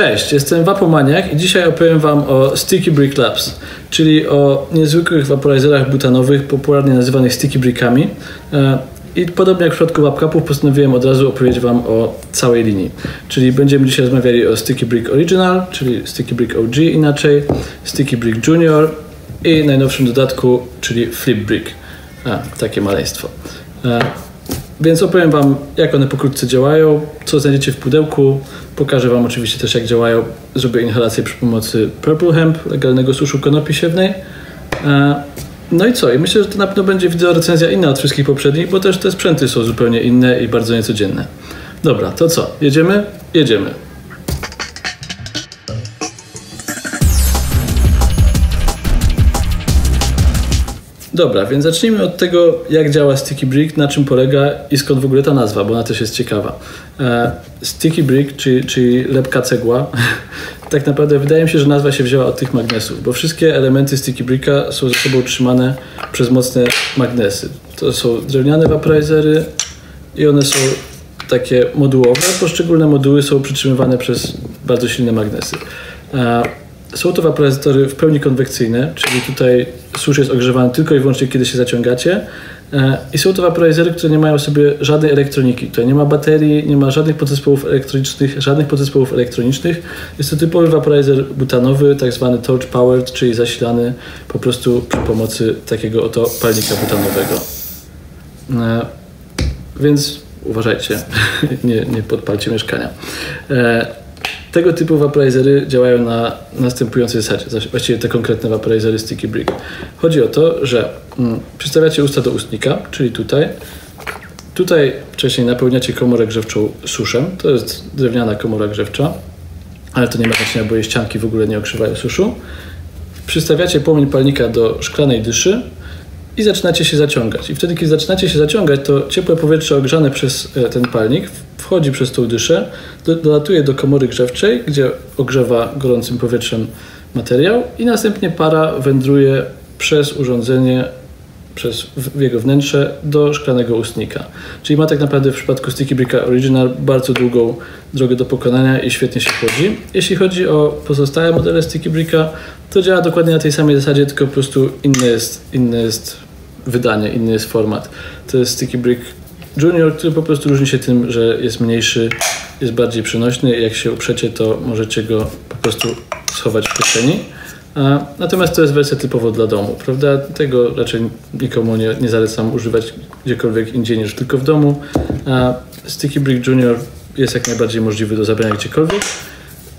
Cześć, jestem Wapomaniak i dzisiaj opowiem Wam o Sticky Brick Labs, czyli o niezwykłych vaporizerach butanowych, popularnie nazywanych sticky brickami. E, I podobnie jak w przypadku Wapcapów postanowiłem od razu opowiedzieć Wam o całej linii. Czyli będziemy dzisiaj rozmawiali o Sticky Brick Original, czyli Sticky Brick OG inaczej, Sticky Brick Junior i najnowszym dodatku, czyli Flip Brick. A, takie maleństwo. E, więc opowiem Wam, jak one pokrótce działają, co znajdziecie w pudełku. Pokażę Wam oczywiście też, jak działają. Zrobię inhalację przy pomocy Purple Hemp, legalnego suszu konopi siewnej. E, No i co? I myślę, że to na pewno będzie wideo recenzja inna od wszystkich poprzednich, bo też te sprzęty są zupełnie inne i bardzo niecodzienne. Dobra, to co? Jedziemy? Jedziemy. Dobra, więc zacznijmy od tego, jak działa Sticky Brick, na czym polega i skąd w ogóle ta nazwa, bo ona też jest ciekawa. E, Sticky Brick, czyli, czyli lepka cegła, tak naprawdę wydaje mi się, że nazwa się wzięła od tych magnesów, bo wszystkie elementy Sticky Bricka są ze sobą trzymane przez mocne magnesy. To są drewniane vaporizery i one są takie modułowe. Poszczególne moduły są przytrzymywane przez bardzo silne magnesy. E, są to vaporyzatory w pełni konwekcyjne, czyli tutaj susz jest ogrzewany tylko i wyłącznie, kiedy się zaciągacie. E, I są to vaporizery, które nie mają sobie żadnej elektroniki. Tutaj nie ma baterii, nie ma żadnych podzespołów elektronicznych, żadnych podzespołów elektronicznych. Jest to typowy vaporizer butanowy, tak zwany torch powered, czyli zasilany po prostu przy pomocy takiego oto palnika butanowego. E, Więc uważajcie, nie, nie podpalcie mieszkania. Tego typu vaporizery działają na następującej zasadzie, właściwie te konkretne vaporizery Sticky Brick. Chodzi o to, że mm, przystawiacie usta do ustnika, czyli tutaj. Tutaj wcześniej napełniacie komorę grzewczą suszem. To jest drewniana komora grzewcza, ale to nie ma znaczenia, bo jej ścianki w ogóle nie okrzywają suszu. Przystawiacie płomień palnika do szklanej dyszy i zaczynacie się zaciągać. I wtedy, kiedy zaczynacie się zaciągać, to ciepłe powietrze ogrzane przez e, ten palnik wchodzi przez tą dyszę, do, dolatuje do komory grzewczej, gdzie ogrzewa gorącym powietrzem materiał i następnie para wędruje przez urządzenie, przez jego wnętrze do szklanego ustnika. Czyli ma tak naprawdę w przypadku Sticky Bricka Original bardzo długą drogę do pokonania i świetnie się chłodzi. Jeśli chodzi o pozostałe modele Sticky Bricka, to działa dokładnie na tej samej zasadzie, tylko po prostu inne jest, inne jest wydanie, inny jest format. To jest Sticky Brick Junior, który po prostu różni się tym, że jest mniejszy, jest bardziej przenośny jak się uprzecie, to możecie go po prostu schować w kieszeni. Natomiast to jest wersja typowo dla domu, prawda? Tego raczej nikomu nie, nie zalecam używać gdziekolwiek indziej niż tylko w domu. Sticky Brick Junior jest jak najbardziej możliwy do zabrania gdziekolwiek.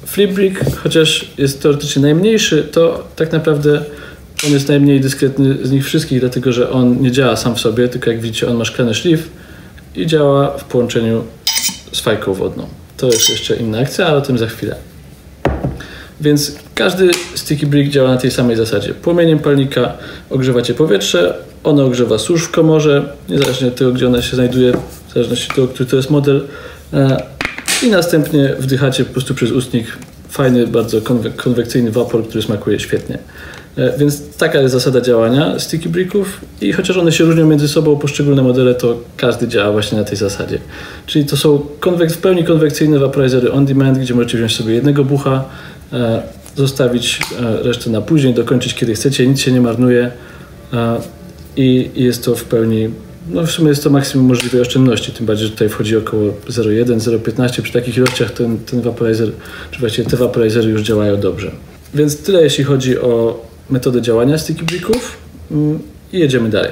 Flip Brick, chociaż jest teoretycznie najmniejszy, to tak naprawdę on jest najmniej dyskretny z nich wszystkich, dlatego że on nie działa sam w sobie, tylko jak widzicie, on ma szklany szlif i działa w połączeniu z fajką wodną. To jest jeszcze inna akcja, ale o tym za chwilę. Więc każdy sticky brick działa na tej samej zasadzie. Płomieniem palnika ogrzewacie powietrze, ono ogrzewa susz w komorze, niezależnie od tego, gdzie ona się znajduje, w zależności od tego, który to jest model. E, I następnie wdychacie po prostu przez ustnik fajny, bardzo konwe- konwekcyjny wapor, który smakuje świetnie. E, Więc taka jest zasada działania sticky bricków i chociaż one się różnią między sobą, poszczególne modele, to każdy działa właśnie na tej zasadzie. Czyli to są w pełni konwekcyjne vaporizery on demand, gdzie możecie wziąć sobie jednego bucha, zostawić e, resztę na później, dokończyć kiedy chcecie, nic się nie marnuje e, i i jest to w pełni, no w sumie jest to maksimum możliwej oszczędności, tym bardziej, że tutaj wchodzi około 0,1, 0,15, przy takich ilościach ten, ten vaporizer, czy właściwie te vaporizery już działają dobrze. Więc tyle jeśli chodzi o metodę działania sticky bricków Mm, i jedziemy dalej.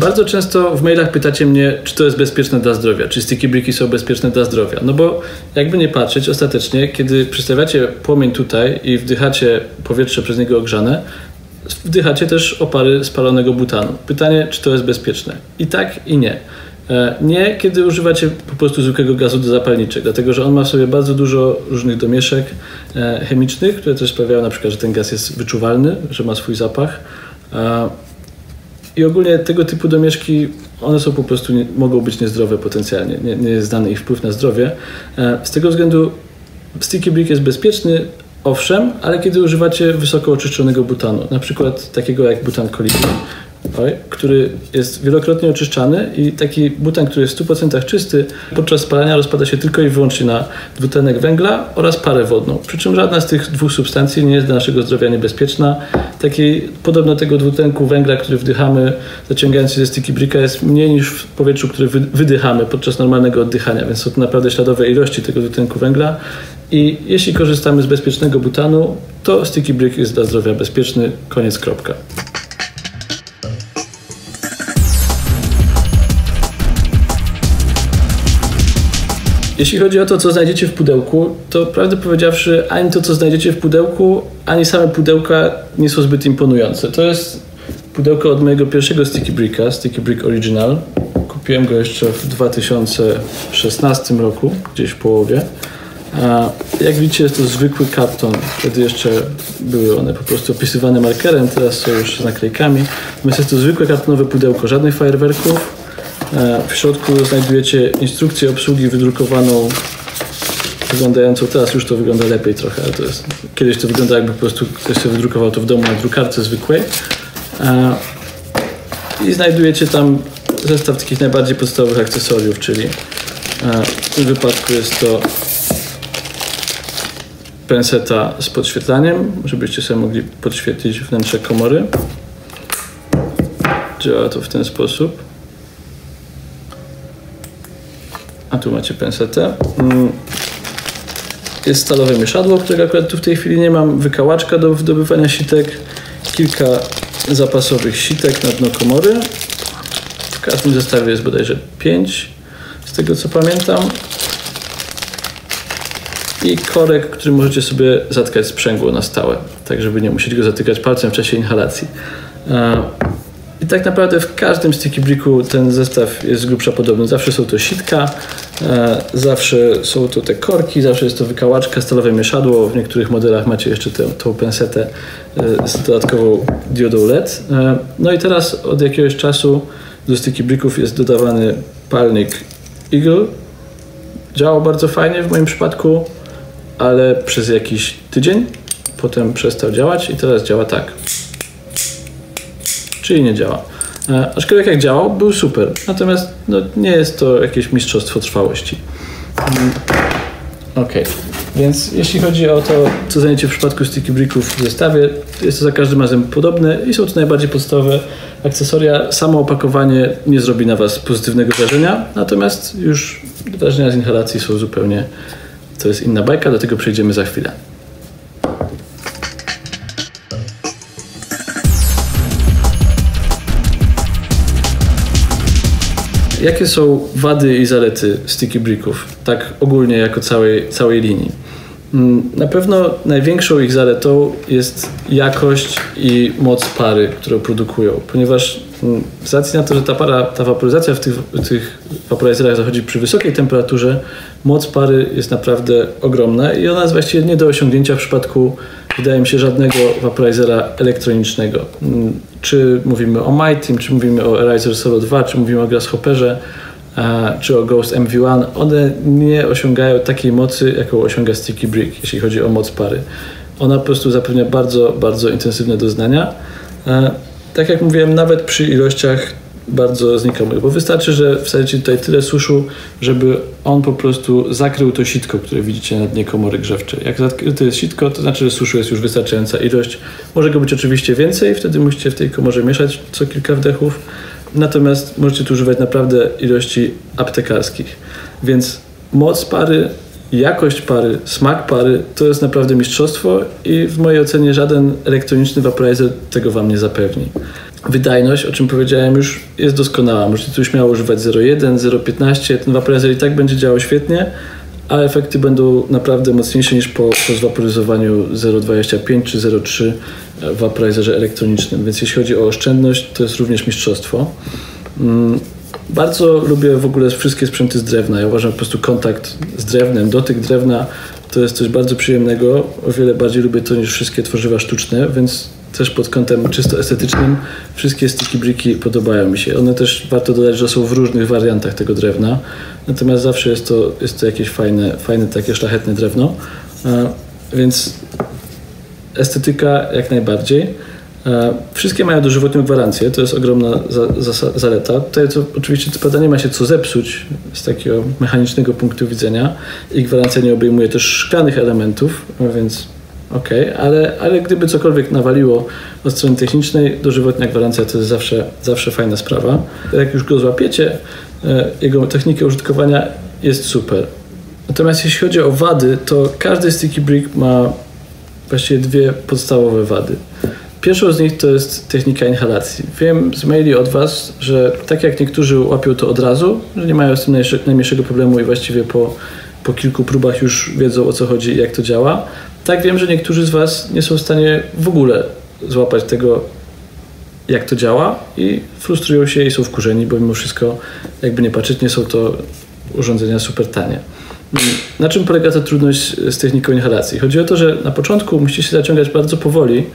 Bardzo często w mailach pytacie mnie, czy to jest bezpieczne dla zdrowia, czy sticky bricki są bezpieczne dla zdrowia. No bo jakby nie patrzeć, ostatecznie, kiedy przystawiacie płomień tutaj i wdychacie powietrze przez niego ogrzane, wdychacie też opary spalonego butanu. Pytanie, czy to jest bezpieczne? I tak, i nie. E, Nie, kiedy używacie po prostu zwykłego gazu do zapalniczek, dlatego że on ma w sobie bardzo dużo różnych domieszek e, chemicznych, które też sprawiają na przykład, że ten gaz jest wyczuwalny, że ma swój zapach. I ogólnie tego typu domieszki, one są po prostu, nie, mogą być niezdrowe potencjalnie, nie, nie jest znany ich wpływ na zdrowie. E, Z tego względu Sticky Brick jest bezpieczny, owszem, ale kiedy używacie wysoko oczyszczonego butanu, na przykład takiego jak butan kolibry, oj, który jest wielokrotnie oczyszczany i taki butan, który jest w 100% czysty, podczas spalania rozpada się tylko i wyłącznie na dwutlenek węgla oraz parę wodną. Przy czym żadna z tych dwóch substancji nie jest dla naszego zdrowia niebezpieczna. Taki, podobno tego dwutlenku węgla, który wdychamy zaciągając się ze sticky bricka jest mniej niż w powietrzu, które wydychamy podczas normalnego oddychania, więc są to naprawdę śladowe ilości tego dwutlenku węgla. I jeśli korzystamy z bezpiecznego butanu, to sticky brick jest dla zdrowia bezpieczny. Koniec, kropka. Jeśli chodzi o to, co znajdziecie w pudełku, to prawdę powiedziawszy, ani to, co znajdziecie w pudełku, ani same pudełka nie są zbyt imponujące. To jest pudełko od mojego pierwszego Sticky Bricka, Sticky Brick Original. Kupiłem go jeszcze w 2016 roku, gdzieś w połowie. Jak widzicie, jest to zwykły karton. Wtedy jeszcze były one po prostu opisywane markerem, teraz są już z naklejkami. Natomiast jest to zwykłe kartonowe pudełko, żadnych fajerwerków, w środku znajdujecie instrukcję obsługi wydrukowaną, wyglądającą, teraz już to wygląda lepiej trochę, ale to jest, kiedyś to wygląda jakby po prostu ktoś sobie wydrukował to w domu na drukarce zwykłej. E, I znajdujecie tam zestaw takich najbardziej podstawowych akcesoriów, czyli e, w tym wypadku jest to penseta z podświetlaniem, żebyście sobie mogli podświetlić wnętrze komory. Działa to w ten sposób. A tu macie pensetę. Mm. Jest stalowe mieszadło, którego akurat tu w tej chwili nie mam. Wykałaczka do wydobywania sitek. Kilka zapasowych sitek na dno komory. W każdym zestawie jest bodajże 5, z tego co pamiętam. I korek, który możecie sobie zatkać sprzęgło na stałe, tak żeby nie musieć go zatykać palcem w czasie inhalacji. Tak naprawdę w każdym sticky bricku ten zestaw jest z grubsza podobny. Zawsze są to sitka, e, zawsze są to te korki, zawsze jest to wykałaczka, stalowe mieszadło. W niektórych modelach macie jeszcze tę, tą pensetę e, z dodatkową diodą LED. E, no i teraz od jakiegoś czasu do sticky bricków jest dodawany palnik Eagle. Działał bardzo fajnie w moim przypadku, ale przez jakiś tydzień potem przestał działać i teraz działa tak czyli nie działa. E, aczkolwiek jak działał, był super. Natomiast no, nie jest to jakieś mistrzostwo trwałości. Mm, ok, więc jeśli chodzi o to, co znajdziecie w przypadku sticky bricków w zestawie, jest to za każdym razem podobne i są to najbardziej podstawowe akcesoria. Samo opakowanie nie zrobi na Was pozytywnego wrażenia, natomiast już wrażenia z inhalacji są zupełnie, to jest inna bajka, do tego przejdziemy za chwilę. Jakie są wady i zalety sticky bricków, tak ogólnie jako całej, całej linii? Mm, na pewno największą ich zaletą jest jakość i moc pary, którą produkują, ponieważ mm, z racji na to, że ta para, ta waporyzacja w tych, w tych vaporizerach zachodzi przy wysokiej temperaturze, moc pary jest naprawdę ogromna i ona jest właściwie nie do osiągnięcia w przypadku, wydaje mi się, żadnego vaporizera elektronicznego. Mm, czy mówimy o MyTeam, czy mówimy o Eraser Solo 2, czy mówimy o Grasshopperze, czy o Ghost MV1, one nie osiągają takiej mocy, jaką osiąga Sticky Brick, jeśli chodzi o moc pary. Ona po prostu zapewnia bardzo, bardzo intensywne doznania. Tak jak mówiłem, nawet przy ilościach bardzo znikomych, bo wystarczy, że wsadzicie tutaj tyle suszu, żeby on po prostu zakrył to sitko, które widzicie na dnie komory grzewczej. Jak zakryte jest sitko, to znaczy, że suszu jest już wystarczająca ilość. Może go być oczywiście więcej, wtedy musicie w tej komorze mieszać co kilka wdechów, natomiast możecie tu używać naprawdę ilości aptekarskich. Więc moc pary, jakość pary, smak pary to jest naprawdę mistrzostwo i w mojej ocenie żaden elektroniczny vaporizer tego Wam nie zapewni. Wydajność, o czym powiedziałem już, jest doskonała. Możecie tu śmiało używać 0,1, 0,15. Ten vaporizer i tak będzie działał świetnie, a efekty będą naprawdę mocniejsze niż po, po zwaporyzowaniu 0,25 czy 0,3 w vaporizerze elektronicznym. Więc jeśli chodzi o oszczędność, to jest również mistrzostwo. Mm, bardzo lubię w ogóle wszystkie sprzęty z drewna. Ja uważam po prostu kontakt z drewnem, dotyk drewna to jest coś bardzo przyjemnego. O wiele bardziej lubię to niż wszystkie tworzywa sztuczne, więc też pod kątem czysto estetycznym wszystkie sticky bricki podobają mi się. One też warto dodać, że są w różnych wariantach tego drewna, natomiast zawsze jest to, jest to jakieś fajne, fajne takie szlachetne drewno, więc estetyka jak najbardziej. E, wszystkie mają dożywotnią gwarancję, to jest ogromna za, za, zaleta. Tutaj to, oczywiście co nie ma się co zepsuć z takiego mechanicznego punktu widzenia i gwarancja nie obejmuje też szklanych elementów, więc okej, okay, ale, ale gdyby cokolwiek nawaliło od strony technicznej, dożywotnia gwarancja to jest zawsze, zawsze fajna sprawa. Jak już go złapiecie, e, jego technikę użytkowania jest super. Natomiast jeśli chodzi o wady, to każdy sticky brick ma właściwie dwie podstawowe wady. Pierwszą z nich to jest technika inhalacji. Wiem z maili od Was, że tak jak niektórzy łapią to od razu, że nie mają z tym najmniejszego problemu i właściwie po, po kilku próbach już wiedzą o co chodzi i jak to działa. Tak wiem, że niektórzy z Was nie są w stanie w ogóle złapać tego, jak to działa i frustrują się i są wkurzeni, bo mimo wszystko, jakby nie patrzeć, nie są to urządzenia super tanie. Na czym polega ta trudność z techniką inhalacji? Chodzi o to, że na początku musicie się zaciągać bardzo powoli,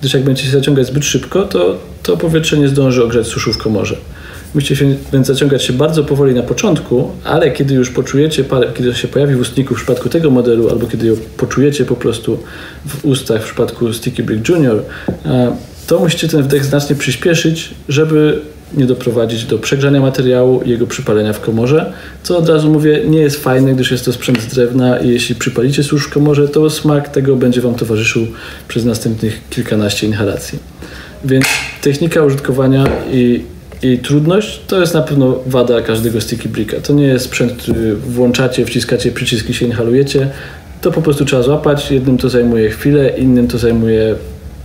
gdyż jak będziecie się zaciągać zbyt szybko, to, to powietrze nie zdąży ogrzać suszu w komorze. Musicie się, więc zaciągać się bardzo powoli na początku, ale kiedy już poczujecie parę, kiedy się pojawi w ustniku w przypadku tego modelu, albo kiedy ją poczujecie po prostu w ustach w przypadku Sticky Brick Junior, e, to musicie ten wdech znacznie przyspieszyć, żeby nie doprowadzić do przegrzania materiału i jego przypalenia w komorze, co od razu mówię, nie jest fajne, gdyż jest to sprzęt z drewna i jeśli przypalicie susz w komorze, to smak tego będzie Wam towarzyszył przez następnych kilkanaście inhalacji. Więc technika użytkowania i, i trudność to jest na pewno wada każdego sticky bricka. To nie jest sprzęt, który włączacie, wciskacie przyciski się inhalujecie. To po prostu trzeba złapać. Jednym to zajmuje chwilę, innym to zajmuje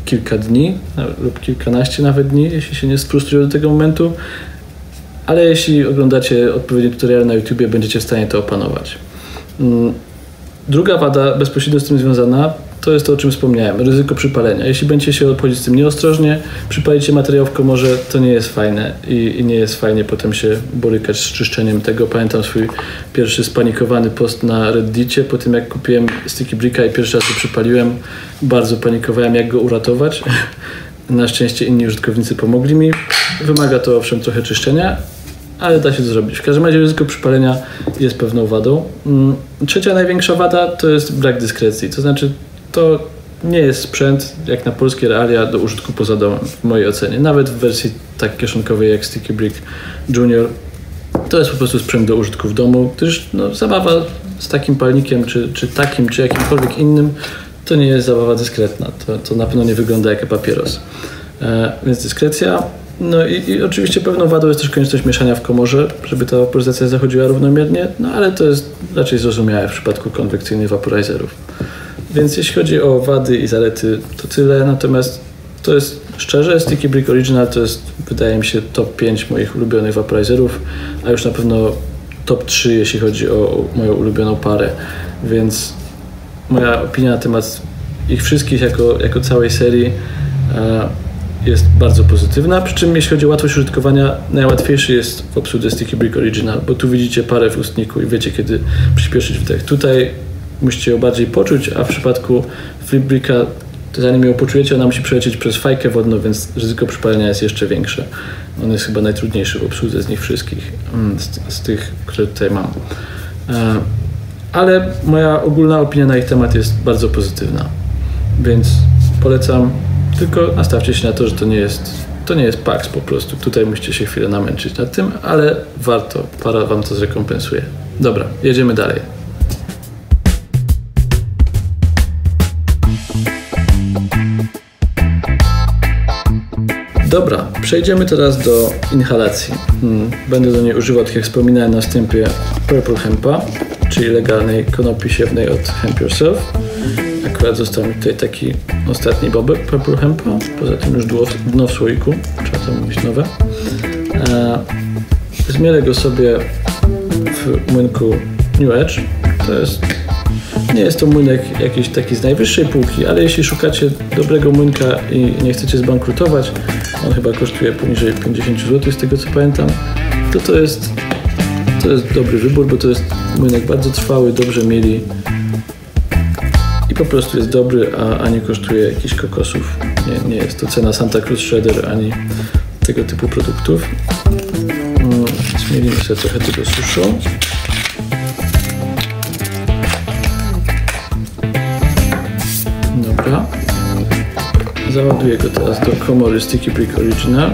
kilka dni lub kilkanaście nawet dni, jeśli się nie sfrustrują do tego momentu, ale jeśli oglądacie odpowiedni tutorial na YouTube, będziecie w stanie to opanować. Mm, druga wada bezpośrednio z tym związana to jest to, o czym wspomniałem, ryzyko przypalenia. Jeśli będziecie się obchodzić z tym nieostrożnie, przypalicie materiał w komorze, to nie jest fajne i, i, nie jest fajnie potem się borykać z czyszczeniem tego. Pamiętam swój pierwszy spanikowany post na Reddicie, po tym jak kupiłem sticky bricka i pierwszy raz go przypaliłem, bardzo panikowałem, jak go uratować. Na szczęście inni użytkownicy pomogli mi. Wymaga to owszem trochę czyszczenia, ale da się to zrobić. W każdym razie ryzyko przypalenia jest pewną wadą. Mm, trzecia największa wada to jest brak dyskrecji, to znaczy to nie jest sprzęt jak na polskie realia do użytku poza domem, w mojej ocenie. Nawet w wersji tak kieszonkowej jak Sticky Brick Junior. To jest po prostu sprzęt do użytku w domu, gdyż no, zabawa z takim palnikiem, czy, czy takim, czy jakimkolwiek innym, to nie jest zabawa dyskretna. To, to na pewno nie wygląda jak papieros. E, więc dyskrecja. No i, i, oczywiście pewną wadą jest też konieczność mieszania w komorze, żeby ta waporyzacja zachodziła równomiernie, no ale to jest raczej zrozumiałe w przypadku konwekcyjnych vaporizerów. Więc jeśli chodzi o wady i zalety, to tyle. Natomiast to jest szczerze, Sticky Brick Original to jest, wydaje mi się, top 5 moich ulubionych vaporizerów, a już na pewno top 3, jeśli chodzi o moją ulubioną parę. Więc moja opinia na temat ich wszystkich jako, jako całej serii e, jest bardzo pozytywna. Przy czym jeśli chodzi o łatwość użytkowania, najłatwiejszy jest w obsłudze Sticky Brick Original, bo tu widzicie parę w ustniku i wiecie kiedy przyspieszyć wdech. Tutaj musicie ją bardziej poczuć, a w przypadku Flipbricka zanim ją poczujecie, ona musi przelecieć przez fajkę wodną, więc ryzyko przypalenia jest jeszcze większe. On jest chyba najtrudniejszy w obsłudze z nich wszystkich, mm, z, z tych, które tutaj mam. E, ale moja ogólna opinia na ich temat jest bardzo pozytywna, więc polecam, tylko nastawcie się na to, że to nie jest, to nie jest PAX po prostu. Tutaj musicie się chwilę namęczyć nad tym, ale warto, para wam to zrekompensuje. Dobra, jedziemy dalej. Przejdziemy teraz do inhalacji. Hmm, będę do niej używał, tak jak wspominałem na wstępie, Purple Hempa, czyli legalnej konopi siewnej od Hemp Yourself. Akurat został mi tutaj taki ostatni bobek Purple Hempa, poza tym już dno, dno w słoiku, trzeba zamówić nowe. E, zmielę go sobie w młynku New Edge. To jest nie jest to młynek jakiś taki z najwyższej półki, ale jeśli szukacie dobrego młynka i nie chcecie zbankrutować, on chyba kosztuje poniżej 50 zł z tego co pamiętam, to to jest, to jest dobry wybór, bo to jest młynek bardzo trwały, dobrze mieli i po prostu jest dobry, a, a nie kosztuje jakichś kokosów. Nie, nie jest to cena Santa Cruz Shredder ani tego typu produktów. Mm, zmielimy sobie trochę tego suszą. Załaduję go teraz do komory Sticky Brick Original.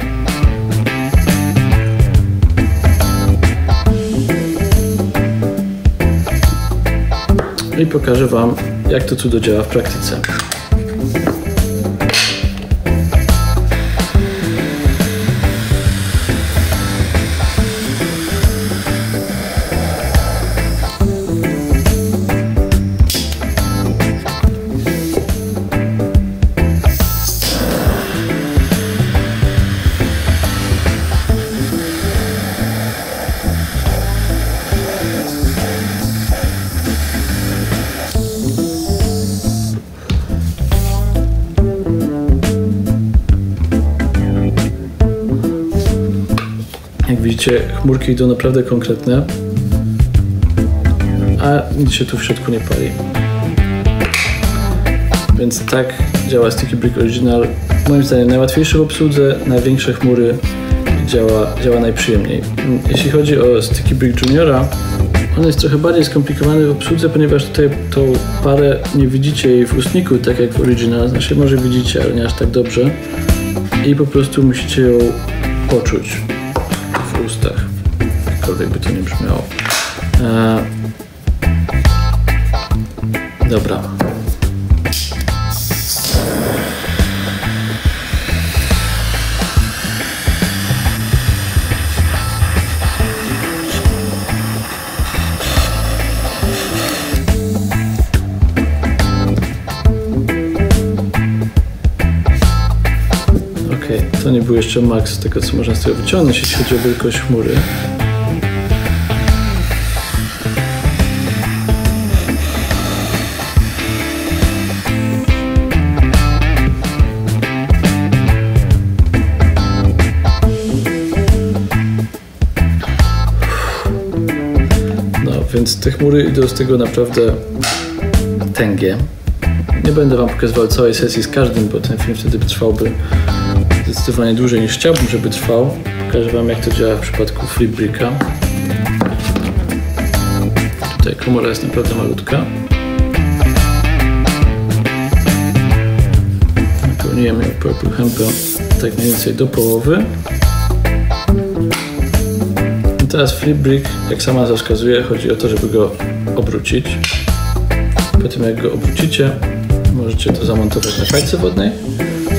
I pokażę Wam, jak to cudo działa w praktyce. Widzicie, chmurki idą naprawdę konkretne, a nic się tu w środku nie pali. Więc tak działa Sticky Brick Original. Moim zdaniem najłatwiejszy w obsłudze, na większe chmury działa, działa najprzyjemniej. Jeśli chodzi o Sticky Brick Juniora, on jest trochę bardziej skomplikowany w obsłudze, ponieważ tutaj tą parę nie widzicie jej w ustniku, tak jak w Original. Znaczy może widzicie, ale nie aż tak dobrze. I po prostu musicie ją poczuć ustach. Jakkolwiek by to nie brzmiało. E... Dobra. To nie był jeszcze maks tego, co można z tego wyciągnąć, jeśli chodzi o wielkość chmury. No, więc te chmury idą z tego naprawdę tęgie. Nie będę Wam pokazywał całej sesji z każdym, bo ten film wtedy trwałby zdecydowanie dłużej niż chciałbym, żeby trwał. Pokażę Wam, jak to działa w przypadku FlipBricka. Tutaj komora jest naprawdę malutka. Napełniłem ją Purple Hempem tak mniej więcej do połowy. I teraz FlipBrick, jak sama nazwa wskazuje, chodzi o to, żeby go obrócić. Po tym jak go obrócicie, możecie to zamontować na fajce wodnej.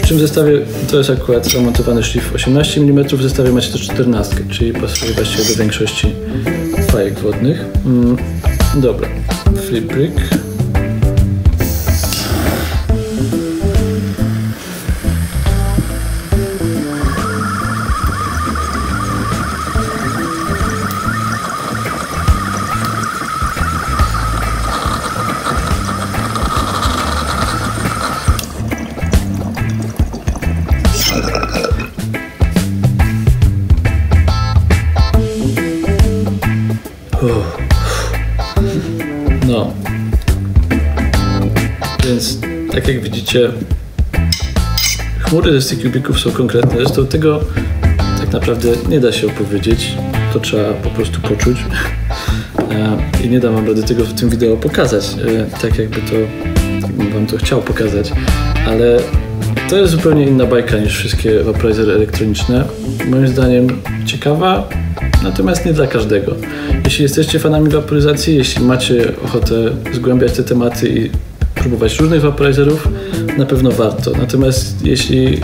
W czym zestawie, to jest akurat zamontowany szlif 18 mm, w zestawie macie też 14, czyli pasuje właściwie do większości fajek wodnych. Mm, dobra, flip brick. Chmury ze sticky bricków są konkretne. Zresztą tego tak naprawdę nie da się opowiedzieć. To trzeba po prostu poczuć. E, I nie dam wam rady tego w tym wideo pokazać, e, tak jakby to wam to chciał pokazać. Ale to jest zupełnie inna bajka niż wszystkie vaporizery elektroniczne. Moim zdaniem ciekawa, natomiast nie dla każdego. Jeśli jesteście fanami waporyzacji, jeśli macie ochotę zgłębiać te tematy i próbować różnych vaporizerów, na pewno warto. Natomiast jeśli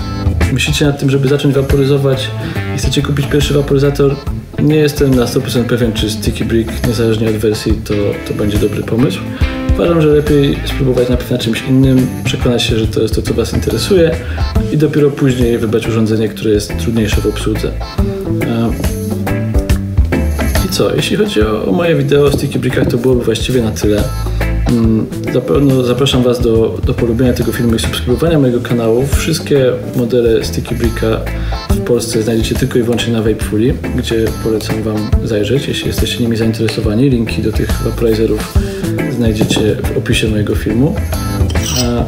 myślicie nad tym, żeby zacząć waporyzować i chcecie kupić pierwszy waporyzator, nie jestem na 100% pewien, czy Sticky Brick, niezależnie od wersji, to, to będzie dobry pomysł. Uważam, że lepiej spróbować najpierw na czymś innym, przekonać się, że to jest to, co Was interesuje i dopiero później wybrać urządzenie, które jest trudniejsze w obsłudze. I co, jeśli chodzi o moje wideo o Sticky Brickach, to byłoby właściwie na tyle. Zapewne zapraszam Was do, do polubienia tego filmu i subskrybowania mojego kanału. Wszystkie modele Sticky Bricka w Polsce znajdziecie tylko i wyłącznie na Vapefully, gdzie polecam Wam zajrzeć, jeśli jesteście nimi zainteresowani. Linki do tych vaporizerów znajdziecie w opisie mojego filmu. A,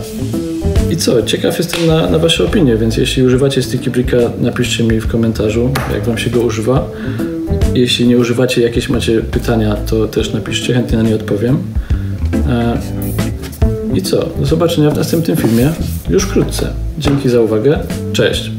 I co, ciekaw jestem na, na Wasze opinie, więc jeśli używacie Sticky Bricka, napiszcie mi w komentarzu, jak Wam się go używa. Jeśli nie używacie, jakieś macie pytania, to też napiszcie, chętnie na nie odpowiem. I co? Do zobaczenia w następnym filmie już wkrótce. Dzięki za uwagę. Cześć.